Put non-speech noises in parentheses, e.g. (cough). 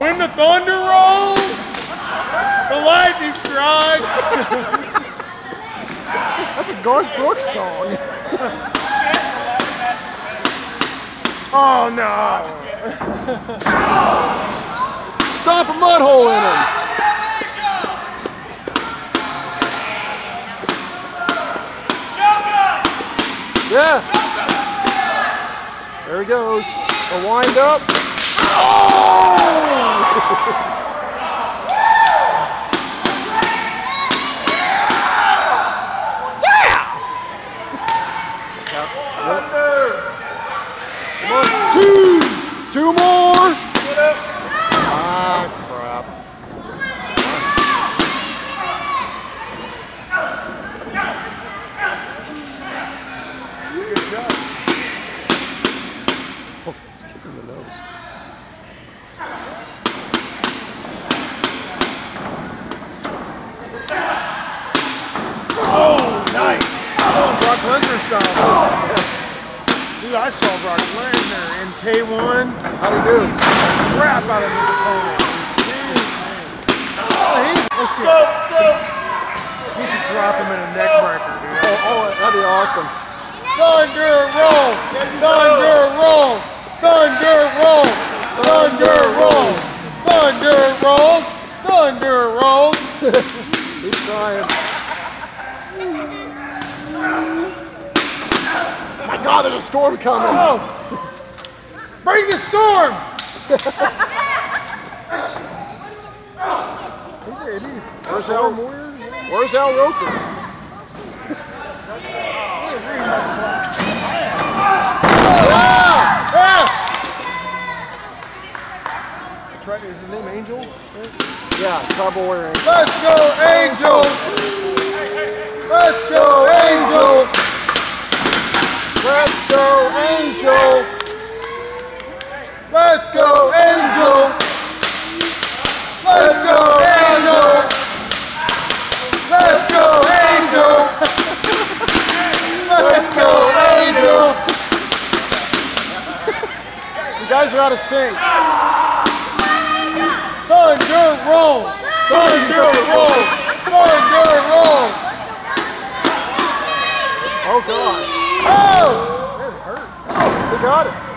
When the thunder rolls, the lightning strikes. That's a Garth Brooks song. (laughs) oh no. Stomp a mud hole in him. Yeah. There he goes. A wind up. Oh! Two! Two more! Ah, crap. Good job. Oh, it's kicking the nose. Oh, nice. Oh, Brock Lesnar style. Dude, I saw Brock Lesnar in K1 How do you do? crap out of his opponent. Oh, he, let's see. He should drop him in a neck breaker, dude. Oh, oh, that'd be awesome. Thunder roll! Thunder roll! Thunder roll! Thunder roll! Thunder roll! Thunder rolls! (laughs) He's trying. God, there's a storm coming. Oh! Bring the storm! Where's Al? Where's Al Roker? Is his name Angel? Yeah, Tribal Warrior. Let's go, Angel! Let's go, Angel! Let's go, Angel! Let's go, Angel! Let's go, Angel! Let's go, Angel! Let's go, Angel! You guys are out of sync. Thunder roll! Thunder roll! Thunder roll! Oh, God. Oh! That hurt. Oh, he got it.